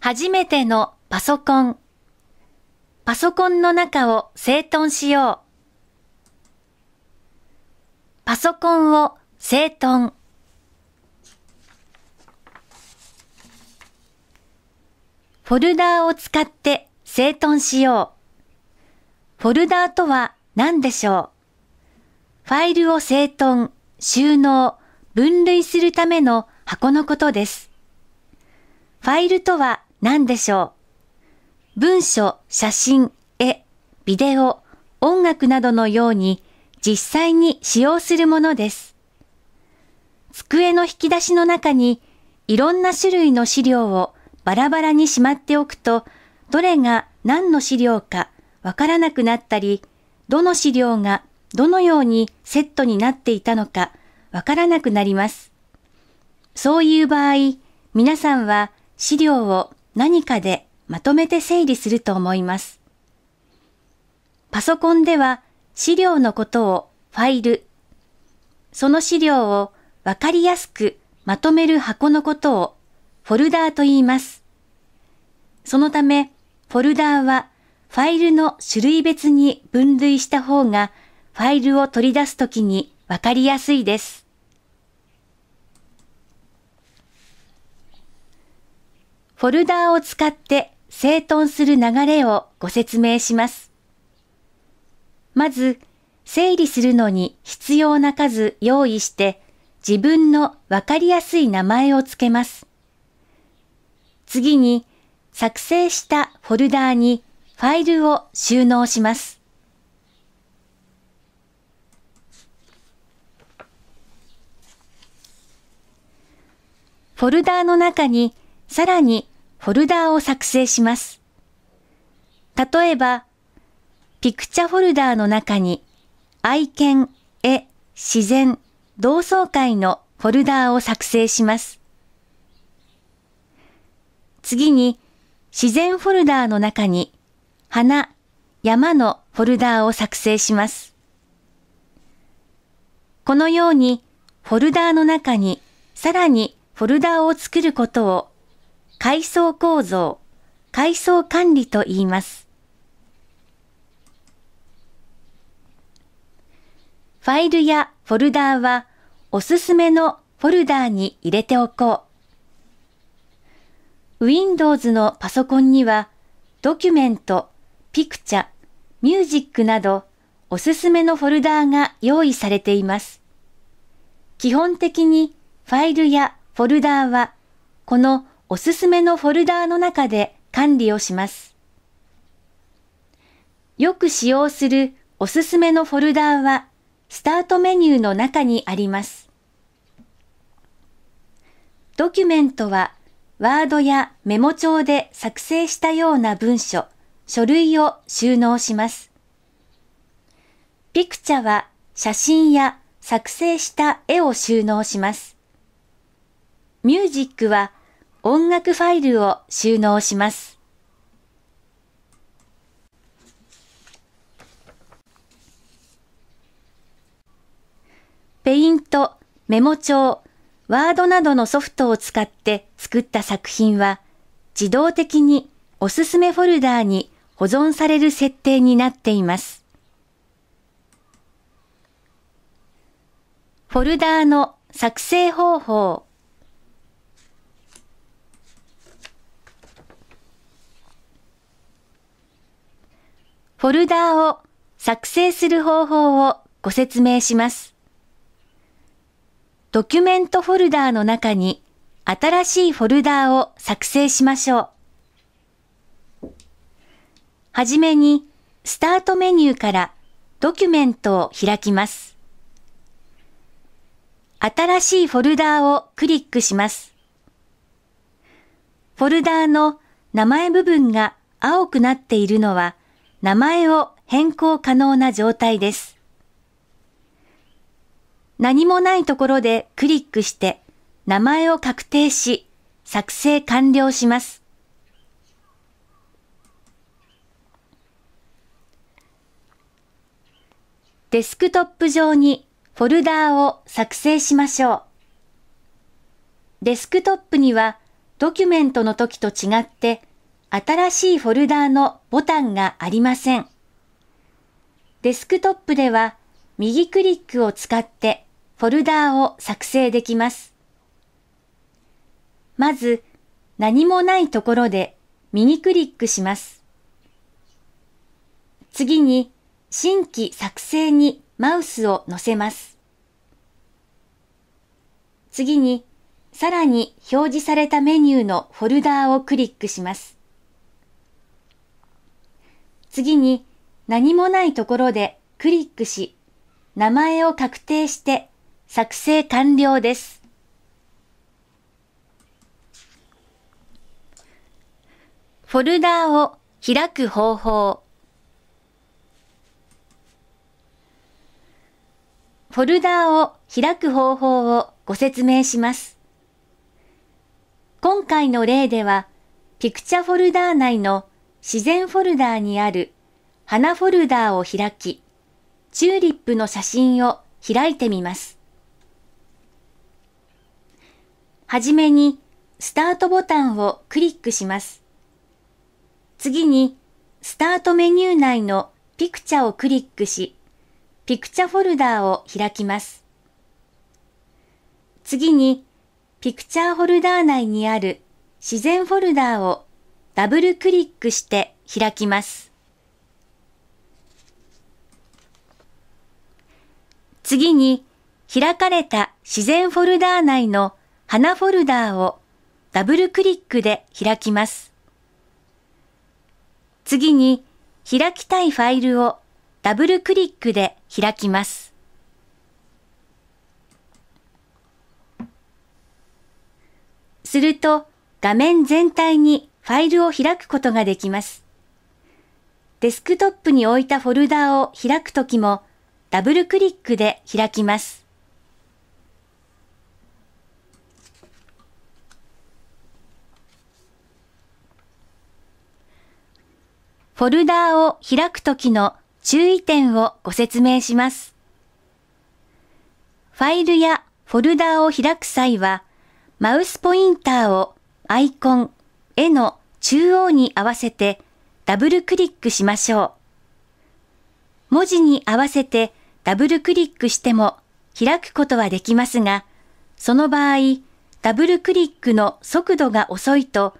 初めてのパソコン。パソコンの中を整頓しよう。パソコンを整頓。フォルダーを使って整頓しよう。フォルダーとは何でしょう？ファイルを整頓、収納、分類するための箱のことです。ファイルとは何でしょう?文書、写真、絵、ビデオ、音楽などのように実際に使用するものです。机の引き出しの中にいろんな種類の資料をバラバラにしまっておくと、どれが何の資料かわからなくなったり、どの資料がどのようにセットになっていたのかわからなくなります。そういう場合、皆さんは資料を何かでまとめて整理すると思います。パソコンでは資料のことをファイル、その資料をわかりやすくまとめる箱のことをフォルダーと言います。そのため、フォルダーはファイルの種類別に分類した方がファイルを取り出すときにわかりやすいです。フォルダーを使って整頓する流れをご説明します。まず、整理するのに必要な数用意して自分のわかりやすい名前をつけます。次に、作成したフォルダーにファイルを収納します。フォルダーの中にさらにフォルダーを作成します。例えば、ピクチャフォルダーの中に愛犬、絵、自然、同窓会のフォルダーを作成します。次に、自然フォルダーの中に花、山のフォルダーを作成します。このように、フォルダーの中にさらにフォルダーを作ることを階層構造、階層管理と言います。ファイルやフォルダーはおすすめのフォルダーに入れておこう。Windows のパソコンにはドキュメント、ピクチャ、ミュージックなどおすすめのフォルダーが用意されています。基本的にファイルやフォルダーはこのおすすめのフォルダーの中で管理をします。よく使用するおすすめのフォルダーはスタートメニューの中にあります。ドキュメントはワードやメモ帳で作成したような文書、書類を収納します。ピクチャは写真や作成した絵を収納します。ミュージックは音楽ファイルを収納します。ペイント、メモ帳、ワードなどのソフトを使って作った作品は自動的におすすめフォルダーに保存される設定になっています。フォルダーの作成方法フォルダーを作成する方法をご説明します。ドキュメントフォルダーの中に新しいフォルダーを作成しましょう。はじめにスタートメニューからドキュメントを開きます。新しいフォルダーをクリックします。フォルダーの名前部分が青くなっているのは名前を変更可能な状態です。何もないところでクリックして名前を確定し作成完了します。デスクトップ上にフォルダーを作成しましょう。デスクトップにはドキュメントの時と違って新しいフォルダーのボタンがありません。デスクトップでは右クリックを使ってフォルダーを作成できます。まず何もないところで右クリックします。次に新規作成にマウスを乗せます。次にさらに表示されたメニューのフォルダーをクリックします。次に何もないところでクリックし、名前を確定して作成完了です。フォルダーを開く方法。フォルダーを開く方法をご説明します。今回の例では、ピクチャフォルダー内の自然フォルダーにある花フォルダーを開き、チューリップの写真を開いてみます。はじめに、スタートボタンをクリックします。次に、スタートメニュー内のピクチャをクリックし、ピクチャフォルダーを開きます。次に、ピクチャーフォルダー内にある自然フォルダーをダブルクリックして開きます。次に、開かれた自然フォルダー内の花フォルダーをダブルクリックで開きます。次に、開きたいファイルをダブルクリックで開きます。すると、画面全体にファイルを開くことができます。デスクトップに置いたフォルダを開くときも、ダブルクリックで開きます。フォルダーを開くときの注意点をご説明します。ファイルやフォルダーを開く際は、マウスポインターをアイコン、絵の中央に合わせてダブルクリックしましょう。文字に合わせてダブルクリックしても開くことはできますが、その場合、ダブルクリックの速度が遅いと、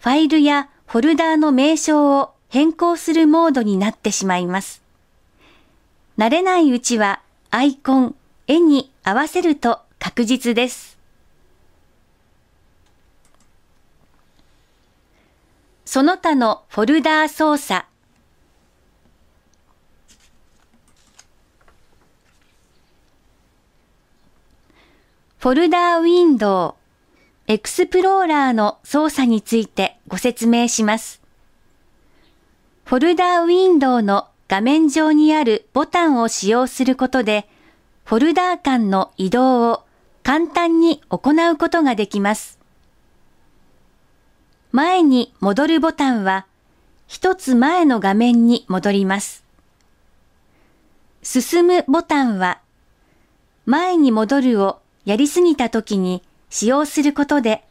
ファイルやフォルダーの名称を変更するモードになってしまいます。慣れないうちはアイコン、絵に合わせると確実です。その他のフォルダー操作フォルダーウィンドウ、エクスプローラーの操作についてご説明します。フォルダーウィンドウの画面上にあるボタンを使用することで、フォルダー間の移動を簡単に行うことができます。前に戻るボタンは、一つ前の画面に戻ります。進むボタンは、前に戻るをやりすぎた時に使用することで、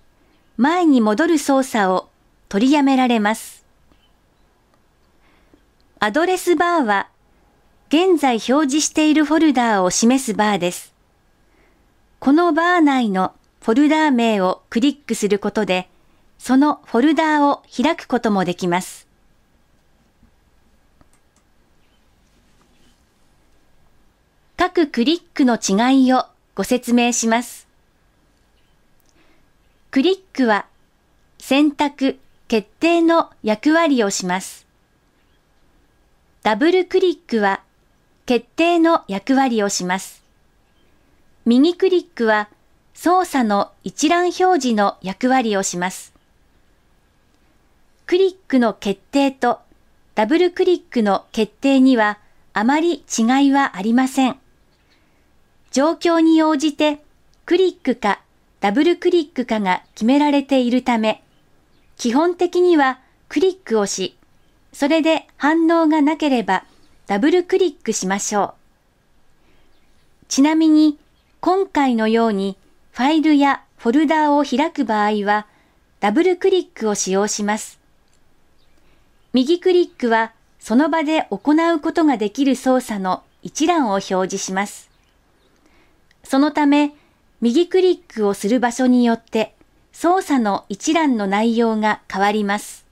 前に戻る操作を取りやめられます。アドレスバーは、現在表示しているフォルダーを示すバーです。このバー内のフォルダー名をクリックすることで、そのフォルダーを開くこともできます。各クリックの違いをご説明します。クリックは選択、決定の役割をします。ダブルクリックは決定の役割をします。右クリックは操作の一覧表示の役割をします。クリックの決定とダブルクリックの決定にはあまり違いはありません。状況に応じてクリックかダブルクリックかが決められているため、基本的にはクリックをし、それで反応がなければダブルクリックしましょう。ちなみに今回のようにファイルやフォルダーを開く場合は、ダブルクリックを使用します。右クリックはその場で行うことができる操作の一覧を表示します。そのため、右クリックをする場所によって操作の一覧の内容が変わります。